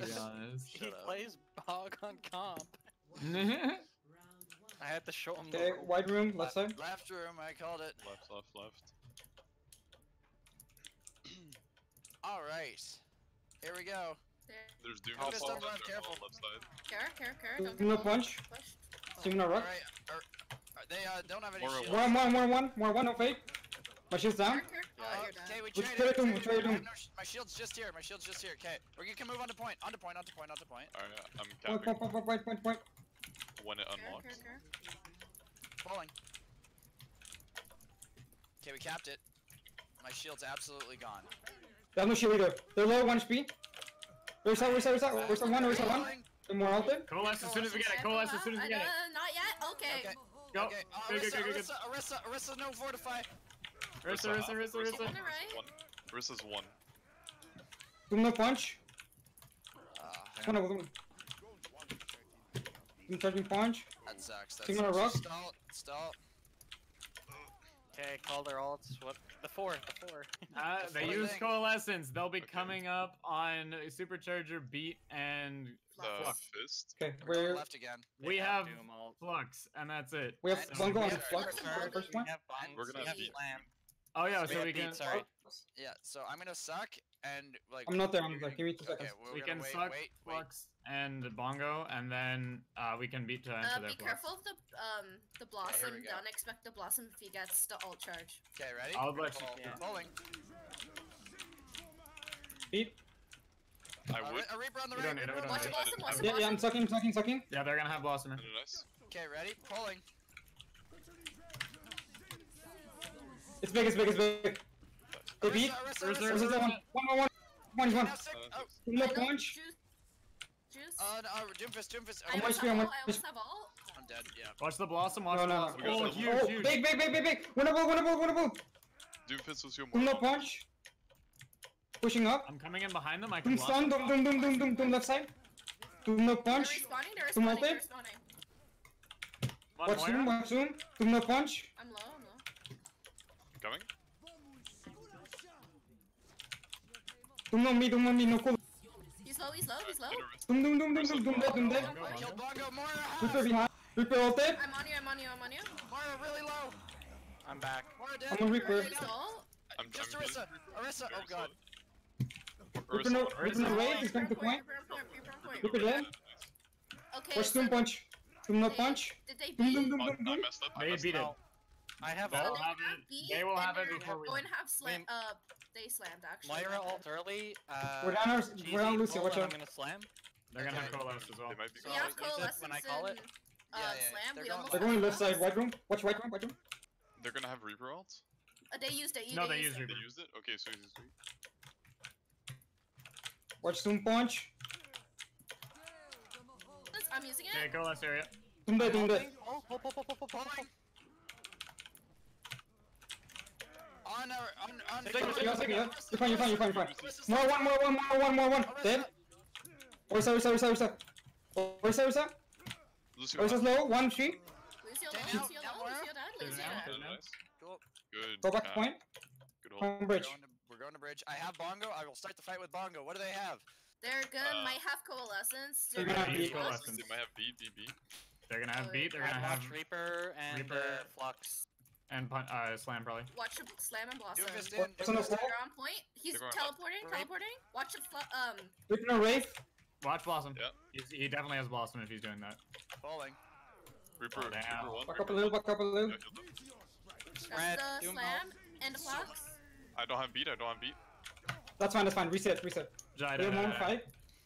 to be honest. He plays Bog on comp. I had to show him. Okay, the white room, left side. Left room, I called it. Left, left, left. Alright. Here we go. There. There's Doom Oh, on stop, left, left, they're careful. all left side. Care, care, care. Don't No get punch. pushed. Sigma rock. Alright, er, er, they uh, don't have any More shields. More, more, more, one, more, one of. My shield's down. care. Oh, Oh, okay, we Which traded. turret room, we which traded. turret I have room? no sh- my shield's just here. My shield's just here. Okay, we can move on to point. On to point. On to point. On to point. Alright, I'm Point, capping point, point, point, point, point. when it Care, care, unlocks. care. Pulling. Okay, we capped it. My shield's absolutely gone. They have no shield either. They're low, one HP. Where's that, where's that, where's that, where's that one, where's that one? Pulling. They're more out there. Coalesce as soon as we get it. Coalesce as soon as we get it. Uh, not yet. Okay. Okay. Go. Okay. Uh, Go, go, go, go, go. Orisa, Orisa, Orisa, no fortify. Rissa, Rissa, Rissa, Rissa. Rissa. On the. One. Versus one. Doom no punch. Ah, One of them. Doom charging punch. that sucks. That Sigma sucks. rock. Stall. Stall. Okay, call their alts. What? The four. The four. Uh, they What use think? coalescence. They'll be Okay. coming up on Supercharger, Beat, and The Flux. fist. Okay, We're left again. They we have Doom. Flux, and that's it. we have And- Bungo on flux yeah, for We one. have bombs. We're gonna we have have beat. slam. Oh yeah, We so have we beat, can sorry. Yeah. So I'm gonna suck and like. I'm not there, I'm there. Give me two seconds. we're we can wait, suck wait, wait. Flux and Bongo, and then uh, we can beat to enter Uh, their be Flux. careful of the um the blossom. we go. Don't expect the blossom if he gets the ult charge. Okay, ready? I'll let you- yeah. Pulling. Beat. I Uh, would. a Reaper on the We right. don't need it, we don't Watch the need right. blossom. Yeah, yeah, I'm sucking, sucking, sucking. Yeah, they're gonna have Blossomer. Nice. Okay, ready? Pulling. It's big, it's big, it's big. They beat. Orisa, Orisa, Where's Orisa. their- This is the one. One, one, one. One, one. Now sick. Oh, Doom no I don't- punch. Juice. Juice. uh, no, Doomfist, Doomfist. I I'm Okay, almost HP, have I'm ult. I almost have ult. I'm dead. Yeah. Watch the Blossom, watch No, the no, Blossom. no. Oh, Oh, huge, Oh, huge. big, big, big, big, big. Winnable, winnable, winnable. Doom fist was your Doom no more. punch. Pushing up. I'm coming in behind them. I can Doom block. stun. Doom, doom, doom, doom, doom, doom left side. Doom no They're punch. respawning. They're Doom respawning. They're ulted. respawning. One Watch more. zoom, watch zoom. Doom no punch. I'm low. I'm low. Coming. Doom no me, doom no me, no cool. He's low. He's low. He's low. Doom, doom, doom, doom, doom, doom dead, doom dead. Bongo, Kill Bongo. Bongo. Moira. Reaper half. behind. Reaper ulted. I'm on you. I'm on you. I'm on you. Moira really low. I'm back. Moira dead. I'm on Reaper. He's ult. I'm. Just I'm Orisa. Orisa. Oh god. Reaper no, Reaper no raid. He's coming to point. Reaper on point. Reaper on point. Reaper dead. Okay. Watch so doom punch. Doom no punch. Did they Doom, doom, beat? doom, I, doom, I doom. messed up. I They beat up. it. I have They'll ult. have it. They will have it before we. Going half slam. Wait. Uh, they slammed actually. Moira ult early. Uh, We're down our- GZ we're on Lucio, pull, watch out. I'm gonna slam. They're gonna have Okay. Coalesce as well. They might be so we have coalesce when I call it. Uh, yeah, yeah, slam. They're We going They're going left side, white room. Watch white room, white room. They're gonna have Reaper ult. Uh, they used it. You, No, they used use it. They used it. Okay, so he's weak. Watch doom punch. I'm using it. Okay, it. Coalesce area. Doom dead, doom dead. Oh, pull, pull, pull, pull, pull, pull. Pulling. On our on on. Second, second, second, yeah. You're fine, you're fine, you're fine, you're fine. More one, more one, more one, more one. Dead. Orisa, Orisa, Orisa, Orisa. Orisa, Orisa. Lucio. Orisa's low. One, three. Lucio Down, low. Lucio down, low. Moira. Lucio dead. Lucio down. dead. Nice. Cool. Good. Go back to cap. point. Good hold. Home We're bridge. going, to, we're going to bridge. I have Bongo. I will start the fight with Bongo. What do they have? They're good. Uh, Might have coalescence. They're gonna have beat beat coalescence. They might have beat, beat, beat. They're gonna have beat. They're I gonna watch have Reaper and Reaper. Uh, Flux. And pun- uh, slam probably. Watch him slam and blossom. Doomfist in. What's on the Doomfist wall? They're on point. He's teleporting. up. Teleporting. Watch it. Fl- um. Reaper no wraith. Watch Blossom. Yeah. He's, he definitely has Blossom if he's doing that. Falling. Reaper, Oh, damn. Reaper one. Back up a little, back up a Yeah, little. healed up. That's the Doom slam and the flux. I don't have beat. I don't have beat. That's fine, that's fine. Reset, reset. Jai, die, die, die.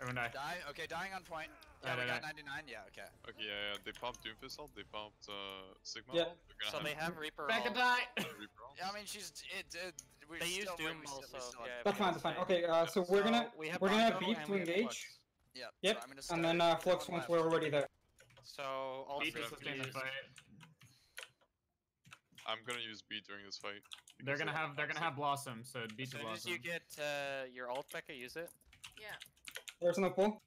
Everyone die. Die. Okay, dying on point. Die, Yeah, we got 99. Yeah, okay. Okay, yeah, yeah. They pumped Doomfist ult. They pumped uh, Sigma Yeah. ult. So have they have Reaper Back ult. die. Reaper ult. Yeah, I mean, she's it. it we They use still, Doom we still, also, still yeah. That's fine, that's fine. Okay, uh, so we're gonna we have we're gonna Bongo beat to engage. Flux. Yeah. Yep. So I'm gonna And then uh, Flux once left. we're already there. So ult Beat to is sustain the fight. I'm gonna use beat during this fight. They're gonna have they're gonna have Blossom, so beat As to soon as you get uh, your ult Becca, use it. Yeah. There's no pull.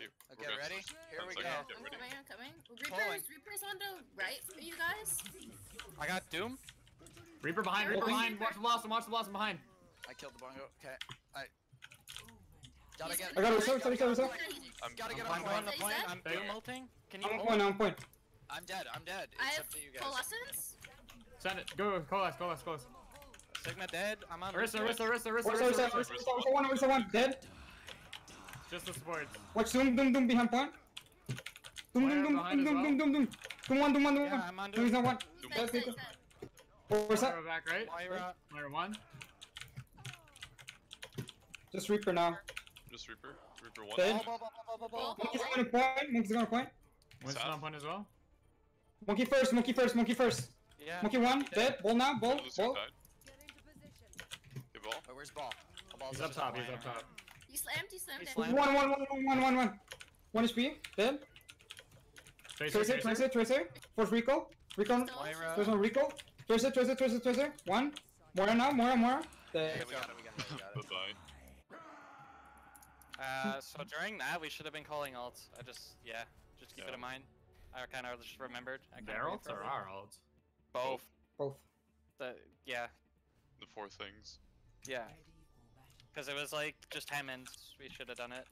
Okay, Okay, gonna ready? Here One we second, go. I'm coming. I'm coming. Reapers. Reapers on the right for you guys. I got Doom. Reaper behind, Reaper Reaper. behind. Watch the Blossom, watch the Blossom behind. I killed the bongo. Okay. I. Gotta get- I got die. it, sorry, sorry, sorry. I'm, Gotta I'm get I'm on going point. to point. I'm There doom ulting. Can you I'm on point, I'm on point. I'm dead. I'm dead. I have up you guys. coalescence. Send it. Go, coalesce, coalesce, coalesce. Sigma dead. I'm on. Orisa, Lucio. Orisa, Orisa, Orisa, Orisa, Orisa, Orisa, Orisa. Orisa, Orisa, one, Orisa, one, dead. Just the support. Watch Doom, Doom, Doom behind point. Doom, Fire Doom, Doom, behind Doom, as Doom, well. Doom, Doom, Doom. Doom one, Doom one, Doom Yeah, one. I'm on Doom is not one. He's Dead, dead, he's dead, dead, dead. he's dead. Orisa, Moira back, right? Moira. Moira one. just Reaper now. just Reaper. Reaper one. Dead. Monkey's going to point, Monkey's going to point. Winston South. on point as well. Monkey first, Monkey first, Monkey first. Yeah. Monkey one, dead. Ball now, ball, Lucio ball. died. Okay, ball. Wait, where's ball? Oh, ball's He's up just top, he's playing. up top. He slammed, he slammed He it. slammed. One, one, one, one, one, one, one. One HP, dead. Tracer, Tracer, Tracer. Tracer, Tracer. Force Rico. Rico. Still- Moira. There's no Rico. Tracer, Tracer, Tracer, Tracer. One. Moira now, Moira, Moira. Yeah, Dead. we got it. We got it. We got it. Bye bye. Uh, so during that, we should have been calling ults. I just, yeah, just keep it in mind. I kind of just remembered. I kinda Their ults or our ults? Both. Both. The yeah, The four things. yeah. Because it was like just Hammond. We should have done it.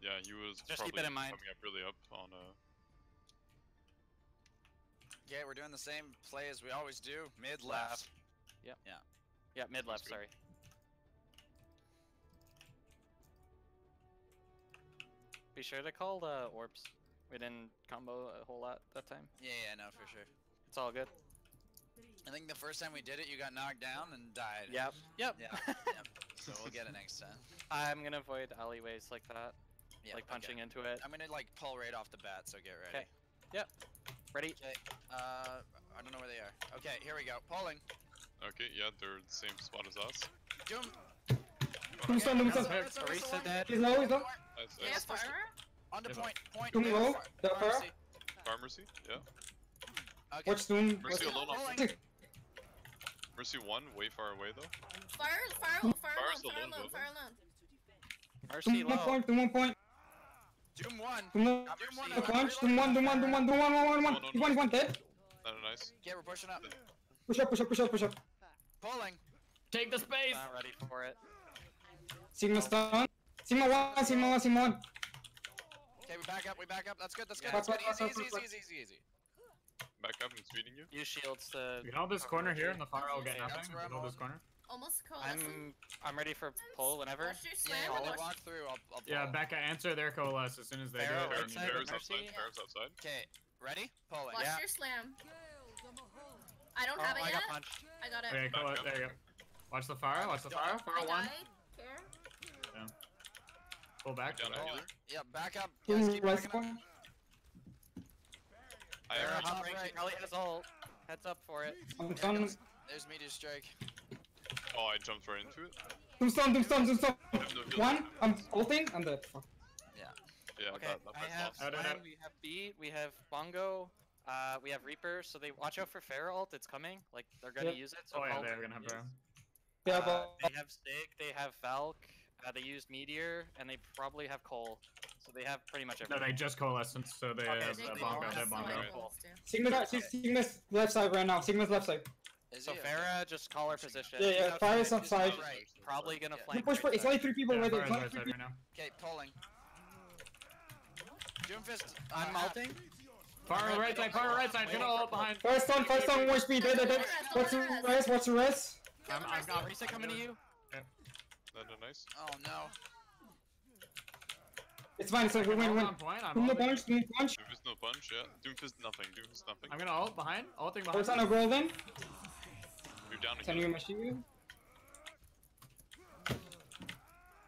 Yeah, he was Just keep it in mind. coming up really up on uh Yeah, we're doing the same play as we always do. Mid left. Yeah, Yeah, mid left. Sorry. Be sure to call the orbs. We didn't combo a whole lot that time. Yeah, yeah, no, for sure. It's all good. I think the first time we did it, you got knocked down and died. Yep. Yep. Yeah. yep. So we'll get it next time. I'm gonna avoid alleyways like that, Yeah. like okay. punching into it. I'm gonna like pull right off the bat, so get ready. Yep. Ready? Okay. Uh, I don't know where they are. Okay, here we go. Pulling. Okay, yeah, they're the same spot as us. Doom. Tombstone, Tombstone. Orisa, Orisa, Orisa one. dead. He's low, he's low. Nice, Yeah, nice. push fire. On the Yeah, point. Point. Doom low. far- That far. pharmacy. Pharmacy, yeah. Okay. Watch Doom. Mercy Watch- alone on Mercy one, way far away though. Fire, fire, fire, Fire's alone, still fire low, alone, though. fire alone. Mercy Doom one low. point, Doom one point. Doom one. Doom one. Doom one. A punch. Doom one, Doom one, Doom one, Doom one, one, one, one. No, no, He's one, he's one, dead. No, no, nice. Okay, we're pushing up. Push up, push up, push up, push up. Pulling. Take the space! Not ready for it. Sigma stun. Sigma one, Sigma one, Sigma one. Okay, we back up. We back up. That's good. That's good. Yeah. That's good. Back, back, Easy, back, easy, back, easy, easy, easy. Back up and speeding you. Use shields to. You can hold this corner here, and the fire will get Yeah, nothing. that's You where can I'm hold this on. corner. Almost coalescing. I'm I'm ready for pull whenever. Watch your slam. Yeah, I'll watch- walk through. I'll, I'll Yeah. Becca, answer their coalesce as soon as they Pharah, do it. right and you side, do Mercy? outside, Bear's outside. Okay, ready? Pulling. Watch Yeah. your slam. I don't Oh, have it oh, I yet. got punched. I got it. Okay, coalesce. There you go. Watch the fire. Watch the fire. Fire one. died. Here. Pull back. Down pull on Yeah, back up. Guys, Doom keep right backing up. I Pharah have top right. right. Probably has ult. Heads up for it. I'm Here stun. comes- There's meteor strike. Oh, I jumped right into it. Tombstone, Tombstone, Tombstone. I have no. One. I'm ulting. I'm dead. Fuck. Yeah, Okay, that, that I have lost. I don't Slam, know. we have beat, we have bongo, uh, we have reaper. So they watch out for Pharah ult. It's coming. Like they're gonna Yep. use it. So Oh yeah, ult they're gonna have is- fire. Yeah, uh, they have Stig, they have Valk, uh, they use Meteor, and they probably have Cole. So they have pretty much everything. No, they just coalesced, so they Okay, have They uh, did bongo. They have bongo. Alright. coalesced too. Sigma, Sigma's left side right now. Sigma's left side. Is So he? Pharah, just call her position. Yeah, yeah, He's out Pharah's front, outside. Right. Probably gonna Yeah. flank. You push for. right It's side. only three people Yeah, right there. fire's It's only right three people. right now. Okay, pulling. Doomfist. uh, I'm half. ulting. Fire right side. Fire right side. Gonna ult behind. First stun, first stun, one speed. Dead, dead, dead. What's the rest? What's the rest? I'm, I've got Reset coming to you. No, no, nice. Oh no. It's fine. It's like we win, Ult win. point. I'm Doom the ulting. punch, doom punch. Doomfist no punch, yeah. Doomfist nothing, Doomfist nothing. I'm gonna ult behind. Ulting behind. First stun, no golden. You're down Send you again. my shield.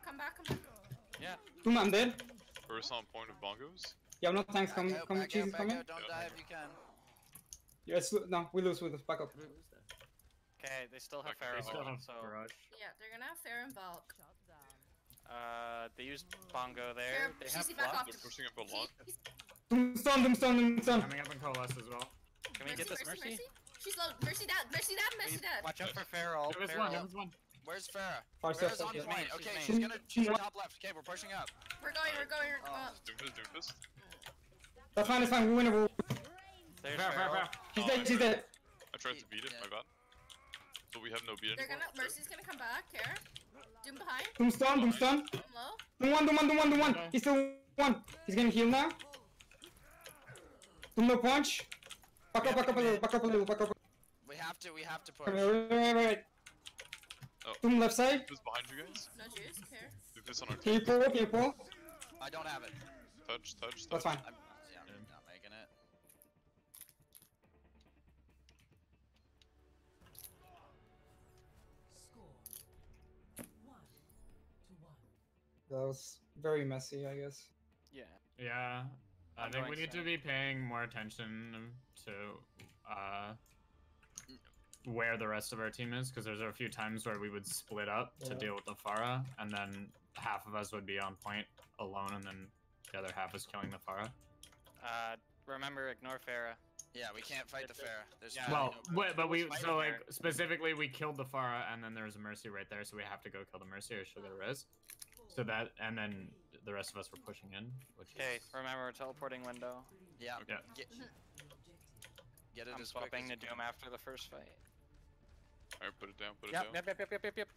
Come back, come back. Yeah. Doom, I'm dead. First on point with bongos. Yeah, no thanks. Back Come, out, come, back cheese is coming. out. Don't Yeah. die if you can. Yes, no, we lose, we lose. Back up. Okay, they still have Okay, Pharah They still have so barrage. Yeah, they're gonna have Fair and Valk. uh, they used bongo there. Here, They have the They're pushing up a He- lot. he's- Doomstone, Doomstone, Doomstone. Coming up and coalesce as well. Can we get this mercy? She's low. Mercy dad. Mercy dad. Mercy Please dad. Watch out for Pharah. ult, Give us Pharah one. Give ult. us one. Where's Pharah? Far Pharah's on she's point. main, Okay, main. she's gonna She's she's top left. Okay, we're pushing up. We're going. We're going. Oh. Uh, Doomfist, Doomfist. That's fine, that's fine. We win it. we'll- There's Fair, fair, Pharah. She's Oh, dead, she's dead. I tried to beat it, my bad. So we have no beat they're gonna. Mercy's gonna come back. Here. Doom behind. Tombstone, tombstone. Doom low. Doom one, doom one, doom one, doom one. He's still one. He's gonna heal now. Doom no punch. Back up, back up a little, back up a little, back up. We have to, we have to push. Right, right, right, right. Oh. Doom left side. Doomfist behind you guys. No juice. Care. Doomfist on our Can you pull? Can you pull? I don't have it. Touch, touch, touch. That's fine. I'm, yeah, I'm not making it. That was very messy, I guess. Yeah. Yeah. I think we going need to be paying more attention to uh where the rest of our team is because there's a few times where we would split up to deal with the Pharah and then half of us would be on point alone and then the other half is killing the Pharah. Uh, remember, ignore Pharah. Yeah, we can't fight the fair. There's Yeah, no- well, no- wait, but we Fight so there. like specifically we killed the Pharah and then there's a Mercy right there, so we have to go kill the Mercy or she'll get a res. So that and then the rest of us were pushing in, Okay, is remember, teleporting window. yeah. Okay. Get, get it I'm as quick swapping as to you Doom after the first fight. Alright, put it down, put it Yep, down. yep, yep, yep, yep, yep, yep.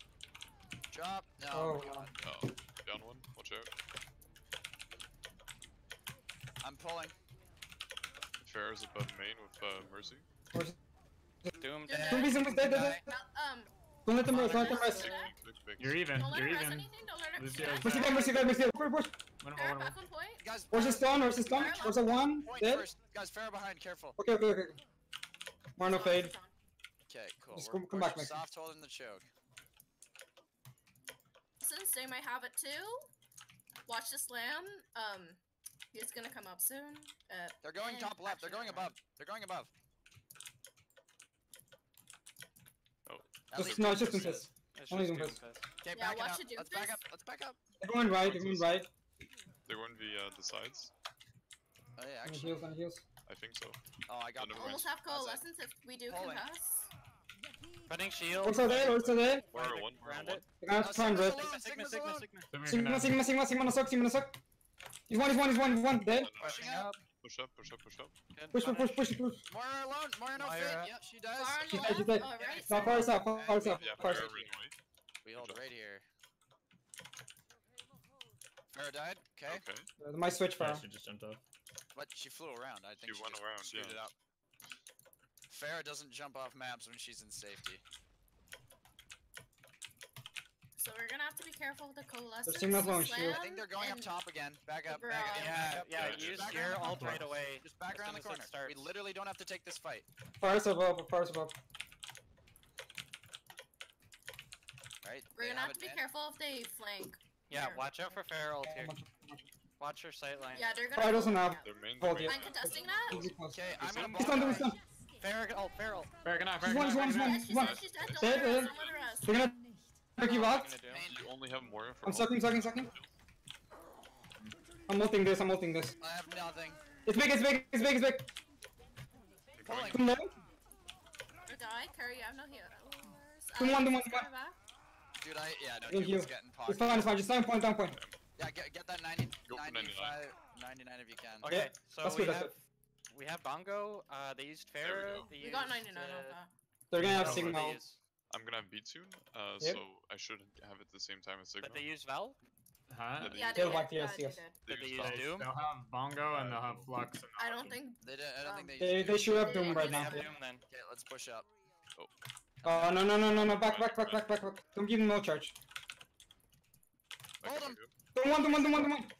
Drop. No. Oh, God. Oh, down one. Watch out. I'm pulling. Pharah's above main with uh, Mercy. Where's- Doom Doom dead. Doom is dead, dead, dead, dead. Uh, um. Don't let them rest, don't let them Father, rest. Big. You're even. Don't let You're her even. anything. Don't let her. Lucio Yeah. is Mercy dead. dead, mercy dead, mercy dead. Push, push. Winnable, Pharah winnable. back on point. Guys, Where's the Pharah- stone? Where's the stone? Where's the one? Point Dead? first. Guys, Pharah behind. Careful. Okay, okay, okay. Marno fade. Okay, cool. Just We're, come- come back, Max. soft holding the choke. Since they might have it too, watch the slam. Um, he's gonna come up soon. Uh, They're going top left. They're going never above. They're going above. Oh. Just, no, it's just Doomfist in is. This. It's Only just Doom Doom fist. fist. Okay, Yeah, back watch up. the Let's back up. Let's back up. Everyone right, everyone right. They went via the sides. Oh yeah, On actually. heals, on heals. I think so. Oh, I got Oh, never pulled. mind. Almost have coalescence if we do Pulling. concuss. Putting shield. Also there, also there. We're Right, a one, we're a around one. it. They're gonna have Uh, to try and Sigma's rest. alone, Sigma, Sigma's Sigma, alone. Sigma. Sigma, Sigma, gonna- Sigma, Sigma, Sigma, no suck, Sigma, no suck. He's one, he's one, he's one, he's one. Dead. No, no, Pushing up. Up. Push up, push up, push up. Good Push, push, push, push, push. Moira alone. Moira no Moira. fit. Yep, she does. Far on She's the dead, she's left. dead. Oh, right. Now far south, far south, Yeah, far Pharah south. We hold right here. Pharah died. Okay. Okay. Uh, My switch Yeah, she just jumped off. But she flew around. I think She she, went around, screwed yeah. it up. Pharah doesn't jump off maps when she's in safety. So we're gonna have to be careful with the coalescence. Sigma's the low on shield. I think they're going up top again. Back up. Back up. barrage. Yeah, yeah, use back your around. ult right away. Just back as around the corner. starts. We literally don't have to take this fight. Far south up, far south up. Right? We're gonna have to be it, careful if they flank. Yeah, Here. watch out for Farrell here. Watch your sight line. Yeah, they're gonna. Fire doesn't have. Their main. Hold main- it. I'm contesting that. Okay, I'm gonna He's on the bomb stone. Farrell, oh, Farrell. Pharah, can I- He's Pharah, one, he's can I- one, he's Pharah, one, can I- he's She's one. dead. She's dead. Don't Dead, let her dead. rest. Don't let her rest. They're gonna break you What you gonna do? You only have Moira for I'm sucking, sucking, sucking. I'm ulting this, I'm ulting this. I have nothing. It's big, it's big, it's big, it's big. I'm coming. Come low. Or die. Curry, I have no healers. Come on, come on, He's come on. coming back. Dude, I yeah, no, Thank he you. was It's fine, it's fine. Just down point, down point. Yeah, get, get that 90, 95, 99 if you can. Okay, so that's we good, that's have we have Bongo. Uh, they used There we Pharah. go. They We got 99 uh, on. They're gonna have what else did Sigma. they ult. use? I'm gonna have beat soon, uh, Yep. so I should have it the same time as Sigma. Did they use Val? Huh? Yeah, they Yeah, use they They'll did. yes, yes. they did. Did they use use Val. They- Doom? They'll have Bongo and they'll have Flux. And I don't think. They did, I don't think they They, they Doom. should have Doom right They now. have Doom then. Okay, let's push up. Oh, no, no, no, no, no. Back, back, back, back, back, back. Don't give him no charge. Hold up, him. Don't want, don't want, don't want, don't want.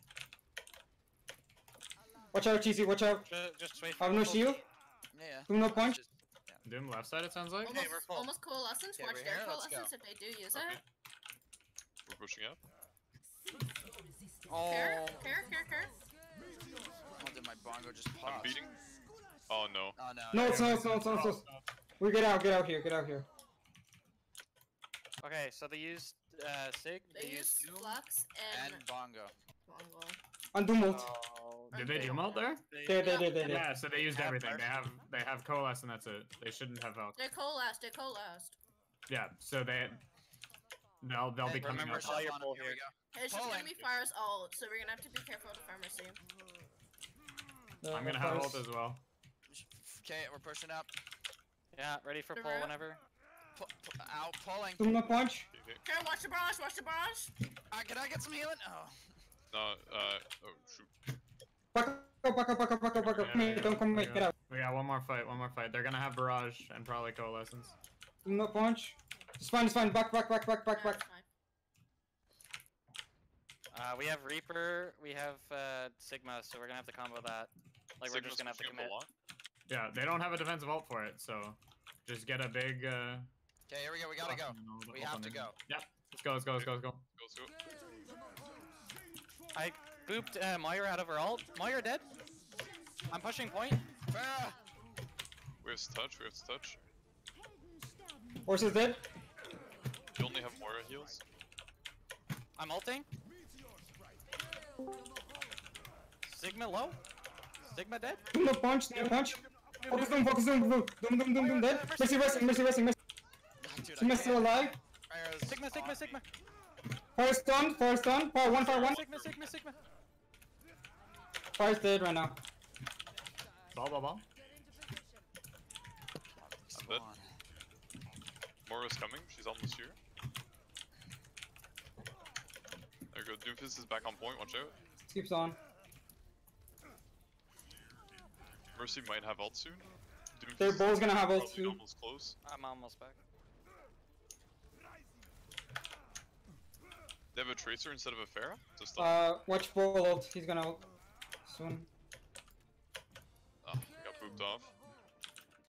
Watch out, cheesy, watch out. Just, just wait. I have no full- shield. Yeah, yeah. Do no punch. just- Doom left side, it sounds like. Almost, we're full. almost coalescence. Okay, Watch we're their here, coalescence if they do use Okay. it. We're pushing up. Oh, Care, care, care, care. Oh, did my bongo just I'm beating. Oh no. Oh no. No, it's not, it's not, it's not, it's not. We get out, get out here, get out here. okay. So they used uh, Sig. They used use flux and, And bongo. Mongo. On Doom ult. Oh, Did they Doom out there? They, they, they, they, they. Yeah, so they used Have everything. They have they have Coalesce and that's it. They shouldn't have Valk. They coalesced. They coalesced. Yeah, so they they'll they'll be coming remember out. Shaw- your Here we go. It's just gonna Pulling. be Fire's ult, so we're gonna have to be careful with the pharmacy. Uh, I'm gonna have first. ult as well. Okay, we're pushing up. Yeah, ready for pull whenever. pu- pu- out pulling. Doom no punch. Okay. Okay, watch the barrage, watch the barrage. Uh, can I get some healing? Oh. No, uh, oh shoot. Back up, back up, back up, back up, back up. Come here, don't come here, get out. We got one more fight, one more fight. They're gonna have barrage and probably coalescence. No punch. It's fine, it's fine. Back, back, back, back, back, back. Uh, we have Reaper, we have uh, Sigma, so we're gonna have to combo that. Like we're just gonna have to commit. Yeah, they don't have a defensive ult for it, so just get a big. Uh, Okay, here we go. We gotta go. button and it'll We have to go. Yep. Let's go. Let's go. Let's go. Let's go. Go, let's go. I booped uh, Moira out of her ult. Moira dead. I'm pushing point. Pharah! We have to touch, we have to touch. Horse is dead. You only have Moira heals. I'm ulting. Sigma low. Sigma dead. Doom no punch, no punch. Focus Doom, focus Doom, Doom, Doom, Doom, Doom, Doom, dead. Mercy resting, Mercy resting, Mercy. Dude, I Sigma still alive. Sigma, Sigma. Sigma. Fire stun, fire stun. Fire one, fire one. Sigma, Sigma, Sigma. Fire's dead right now. Ball, ball, ball. I'm dead. Moira's coming, she's almost here. There you go, Doomfist is back on point, watch out. Keeps on. Mercy might have ult soon. Doomfist Their is bull's gonna have ult probably too. almost close. I'm almost back. They have a Tracer instead of a Pharah to stop. Uh, watch bull ult. He's gonna ult soon. Ah, got pooped off.